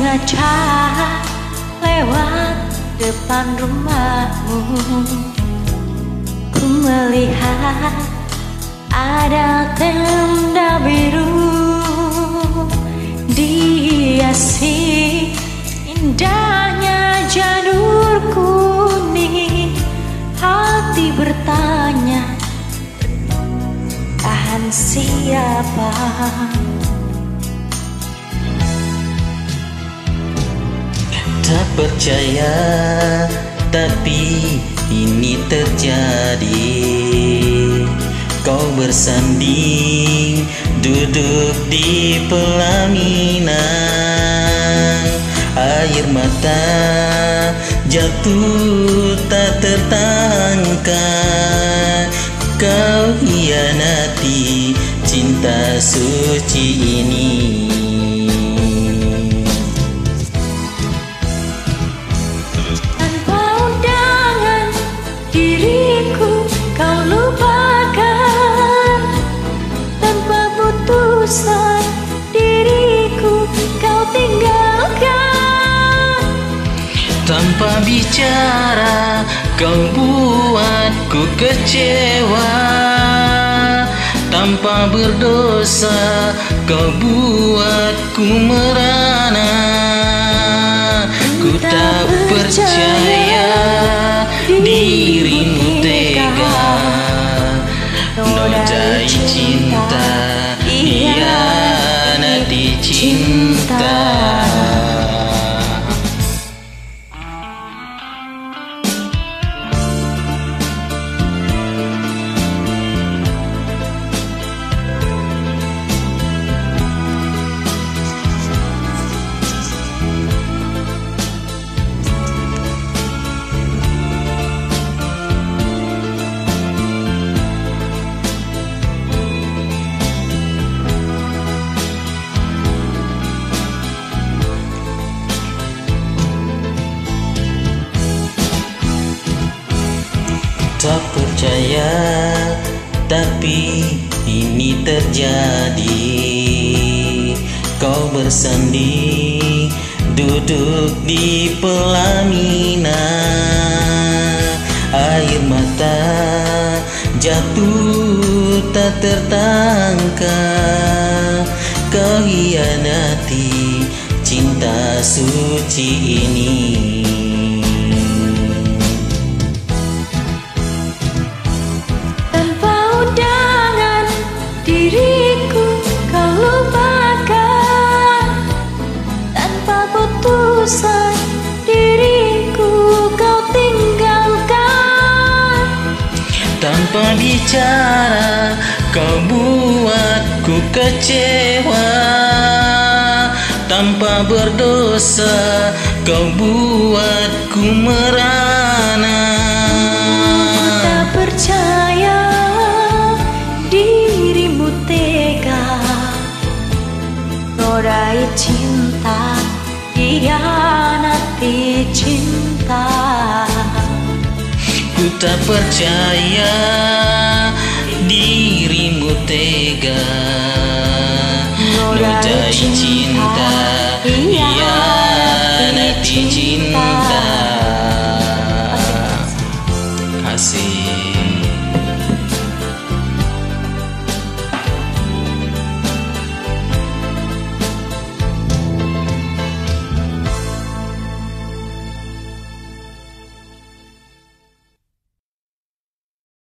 sengaja lewat depan rumahmu. Ku melihat ada tenda biru. Dihiasi indahnya janur kuning. Hati bertanya Tahan siapa percaya tapi ini terjadi. Kau bersanding duduk di pelaminan. Air mata jatuh tak tertangkan Kau hianati cinta suci ini Tanpa bicara kau buatku kecewa. Tanpa berdosa kau buatku merana. Ku tak percaya percaya tapi ini terjadi. Kau bersanding duduk di pelaminan. Air mata jatuh tak tertangka. Kau hianati cinta suci ini Tanpa bicara kau buatku kecewa. Tanpa berdosa kau buatku merana. Tak percaya dirimu tega. Nodai cinta tak percaya dirimu tega. Nodai cinta iya, hianati iya, cinta. asik